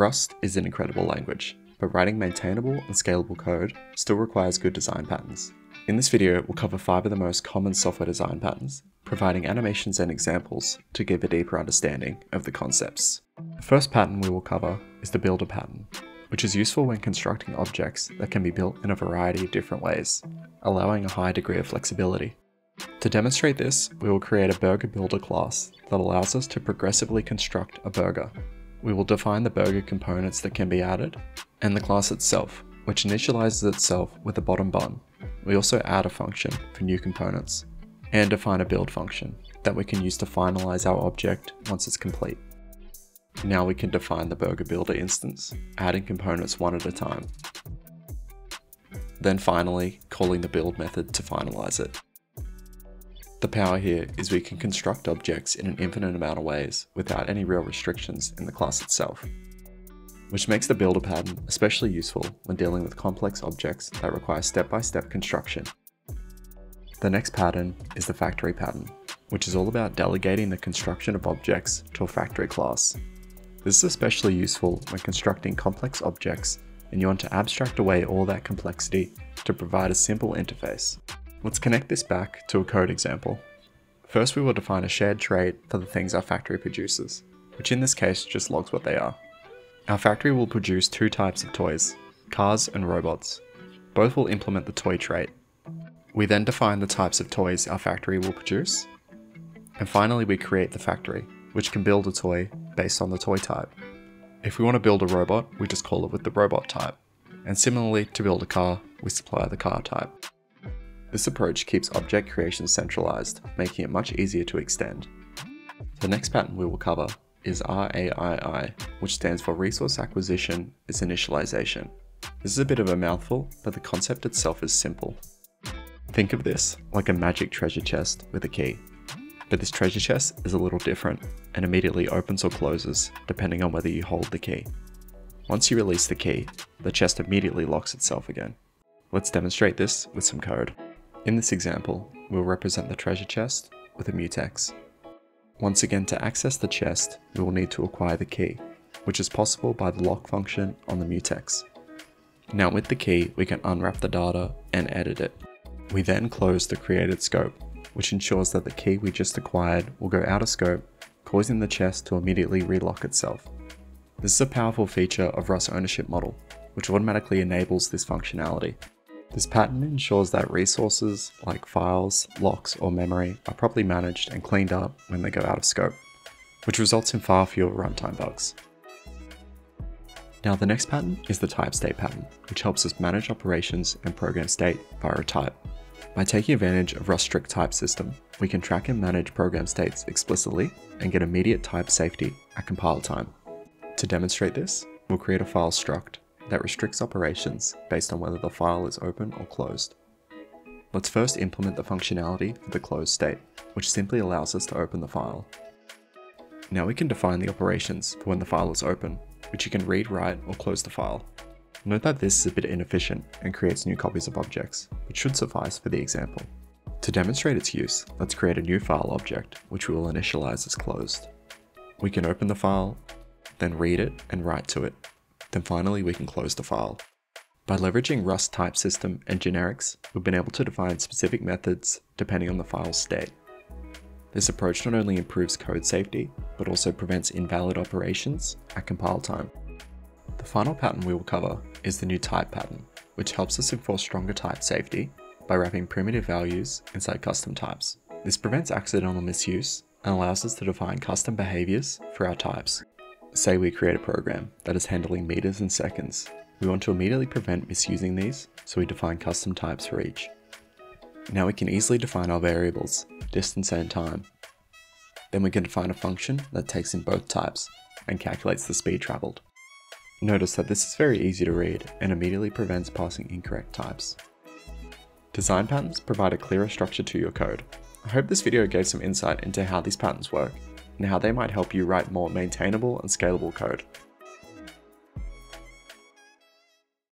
Rust is an incredible language, but writing maintainable and scalable code still requires good design patterns. In this video, we'll cover 5 of the most common software design patterns, providing animations and examples to give a deeper understanding of the concepts. The first pattern we will cover is the builder pattern, which is useful when constructing objects that can be built in a variety of different ways, allowing a high degree of flexibility. To demonstrate this, we will create a burger builder class that allows us to progressively construct a burger we will define the burger components that can be added, and the class itself, which initializes itself with a bottom bun. We also add a function for new components, and define a build function that we can use to finalize our object once it's complete. Now we can define the burger builder instance, adding components one at a time. Then finally, calling the build method to finalize it. The power here is we can construct objects in an infinite amount of ways without any real restrictions in the class itself, which makes the builder pattern especially useful when dealing with complex objects that require step-by-step -step construction. The next pattern is the factory pattern, which is all about delegating the construction of objects to a factory class. This is especially useful when constructing complex objects and you want to abstract away all that complexity to provide a simple interface. Let's connect this back to a code example. First we will define a shared trait for the things our factory produces, which in this case just logs what they are. Our factory will produce two types of toys, cars and robots. Both will implement the toy trait. We then define the types of toys our factory will produce. And finally we create the factory, which can build a toy based on the toy type. If we want to build a robot, we just call it with the robot type. And similarly, to build a car, we supply the car type. This approach keeps object creation centralized, making it much easier to extend. The next pattern we will cover is RAII, which stands for Resource Acquisition is Initialization. This is a bit of a mouthful, but the concept itself is simple. Think of this like a magic treasure chest with a key. But this treasure chest is a little different and immediately opens or closes depending on whether you hold the key. Once you release the key, the chest immediately locks itself again. Let's demonstrate this with some code. In this example, we'll represent the treasure chest with a mutex. Once again, to access the chest, we will need to acquire the key, which is possible by the lock function on the mutex. Now with the key, we can unwrap the data and edit it. We then close the created scope, which ensures that the key we just acquired will go out of scope, causing the chest to immediately relock itself. This is a powerful feature of Rust ownership model, which automatically enables this functionality. This pattern ensures that resources like files, locks, or memory are properly managed and cleaned up when they go out of scope, which results in far fewer runtime bugs. Now the next pattern is the type state pattern, which helps us manage operations and program state via a type. By taking advantage of Rust strict type system, we can track and manage program states explicitly and get immediate type safety at compile time. To demonstrate this, we'll create a file struct that restricts operations based on whether the file is open or closed. Let's first implement the functionality for the closed state, which simply allows us to open the file. Now we can define the operations for when the file is open, which you can read, write, or close the file. Note that this is a bit inefficient and creates new copies of objects, which should suffice for the example. To demonstrate its use, let's create a new file object, which we will initialize as closed. We can open the file, then read it and write to it, then finally we can close the file. By leveraging Rust type system and generics, we've been able to define specific methods depending on the file's state. This approach not only improves code safety, but also prevents invalid operations at compile time. The final pattern we will cover is the new type pattern, which helps us enforce stronger type safety by wrapping primitive values inside custom types. This prevents accidental misuse and allows us to define custom behaviors for our types. Say we create a program that is handling meters and seconds. We want to immediately prevent misusing these, so we define custom types for each. Now we can easily define our variables, distance and time. Then we can define a function that takes in both types and calculates the speed traveled. Notice that this is very easy to read and immediately prevents passing incorrect types. Design patterns provide a clearer structure to your code. I hope this video gave some insight into how these patterns work and how they might help you write more maintainable and scalable code.